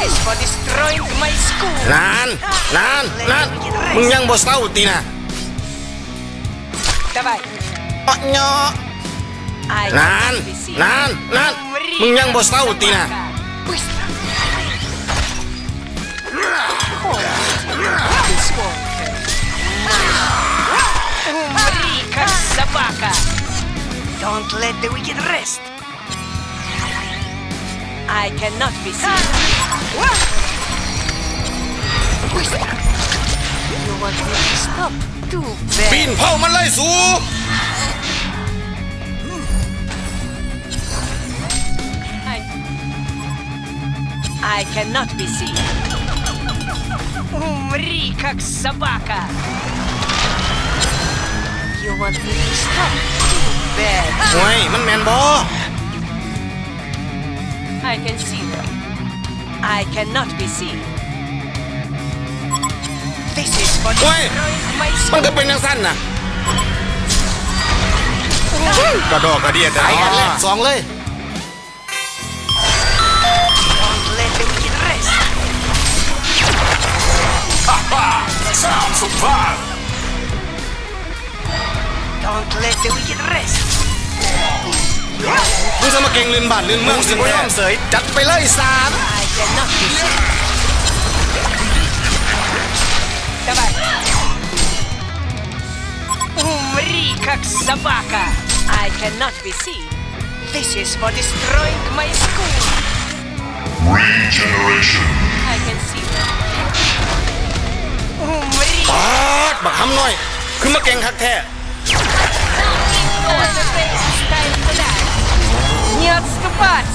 Justice for destroying my school. Lan, Lan, Lan. Mengyang bos tahu Tina. Dabai. Oh, nyo. Lan, Lan, Lan. Mengyang bos tahu Tina. Don't let the wicked rest! I cannot be seen. Pin Pao Malaisu! I cannot be seen. Умри, как собака! You want me to stop? Too bad. Wait, man, man. I can see them. I cannot be seen. This is for Wait. destroying my มัน school. ก็เป็นยังสั้นน่ะกระดอกกระเดียดไอ้อันแรกสองเลย Don't let the wicked rest. Time to vibe. Don't let the wicked rest. มึงจะมาเก่งลืนบ้านลืนเมืองสิบ่ยอมเสยจัดไปเลยสาม I cannot be seen. Давай. Умри, как собака. I cannot be seen. This is for destroying my school. Regeneration. I can see them. Умри. ปาดบักคำน้อย คือมาเก่งคักแท้ On the face is time to die. Не отступать.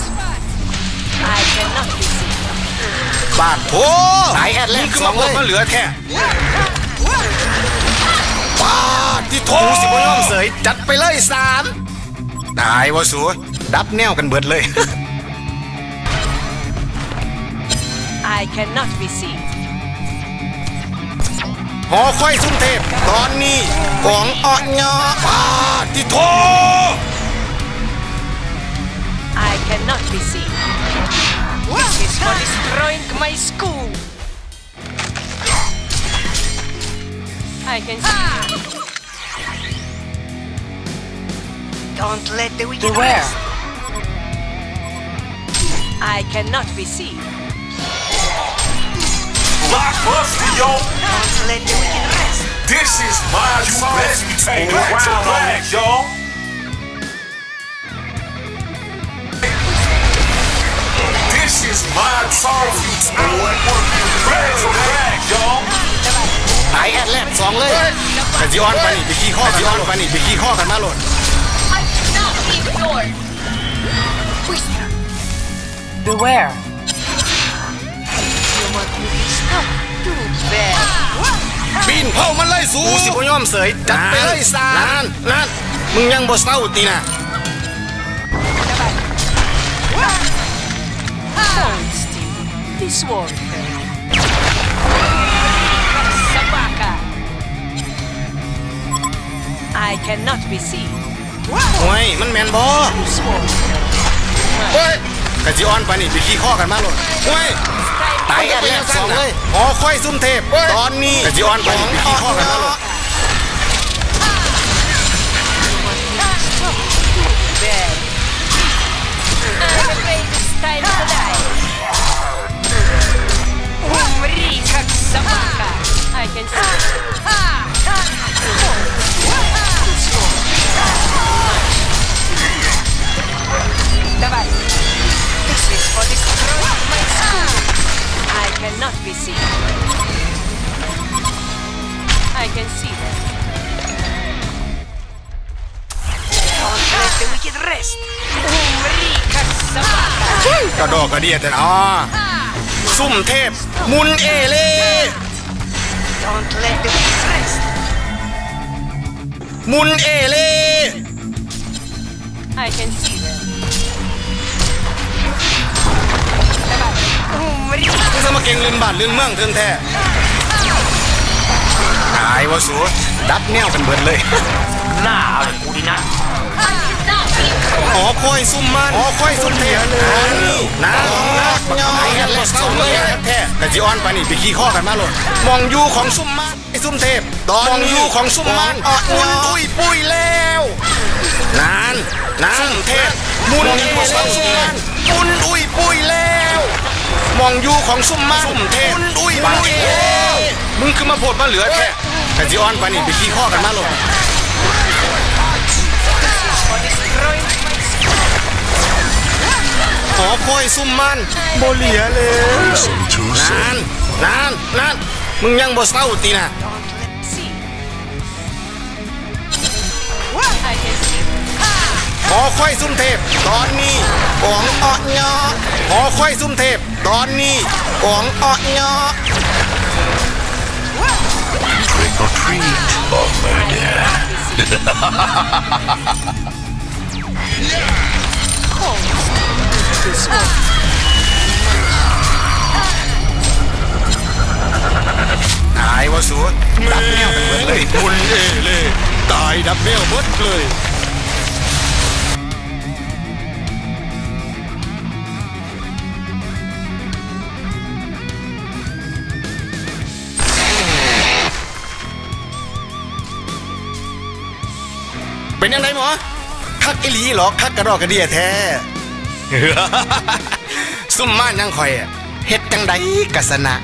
I cannot be seen. บาดโถไอ้แอดแรกคือมาบอกมาเหลือแท้ปาดที่โถมึงสิบ่ยอมเสยจัดไปเลยสามตายวะสูดับแนวกันเบิดเลย I cannot be seen. หอคอยซุ่มเทพ ตอนนี้ของอ่อนยอปาดที่โถ I cannot be seen. This is for destroying my school. I can see. Don't let the wicked Beware. rest. I cannot be seen. Blockbuster, yo. Don't let the wicked rest. This is my song. Let's take back to back, yo. This is my song. Back to back, yo. ไอ้แอดแรกสองเลยแต่จีออนไปนี่ไปขี้ข้อจีออนไปนี่ไปขี้ข้อกันมาโหลด I cannot be ignored. Beware. You want me to stop? Too bad. ปีนเผามันเลยสูกูสิบ่ยอมเสยจัดไปเลยสามนานนานมึงยังบ่เศร้าตีนะ still. This won't hurt. Sabaka. I cannot be seen. ห่วยมันแมนบ่ This won't hurt. เฮ้ยกะจีออนไปนี่ไปขี้ข้อกันมาโหลดห่วยตายแอดแรกสองเลย หอคอยซุ่มเทพ ตอนนี้กะจีออนไปนี่ไปขี้ข้อกันมาโหลด be seen. I can see them. Don't let the wicked rest. Umrika Sabaka. กระโดดกระเดียดแต่อ๋อซุ่มเทพ มุนเอเล่ Don't let the wicked rest. มุนเอเล่ I can see มึงจะมาเก่งลืนบ้านลืนเมืองเทิงแท้ตายวะสูดัดแนวกันเบิดเลย หน้าเอาเลยกูดีนะอ๋อคอยซุ่มมันอ๋อคอยซุ่มเทพนี่นะนะไอ้กันเลยซุ่มเลยแท้กะจิออนไปนี่ไปขี้ข้อกันมาเลยมองอยู่ของซุ่มมันไอ้ซุ่มเทพตอนมองอยู่ของซุ่มมันมุนอุ้ยปุ้ยแล้วนานนานซุ่มเทพมุนอยู่ของซุ่มมันมุนอุ้ยปุ้ยแล้ว มองอยู่ของซุ่มมันซุ่มเทพมุนอุ้ยปุ้ยแล้วมึงคือมาโพดมาเหลือแท้กะจิออนไปนี่ไปขี้ข้อกันมาเลย For destroying my city. หอคอยซุ่มมันโบเหลียเลยนานนานนานมึงยังบ่เศร้าตีนะ Don't let me see. I can see them. หอคอยซุ่มเทพ ตอนนี้ของอ้อยอหอคอยซุ่มเทพ ตอนนี้ของอ้อยอ Trick or treat or murder. ตายวะสูดับแนวกันเบิดเลยมุนเอเลยตายดับแนวเบิดเลย ยังไงหมอคักอีหลีเหรอคักกระดอกกระเดียแท้ซุ่มม่านยังคอยอะเฮ็ดจังใดกะสนะ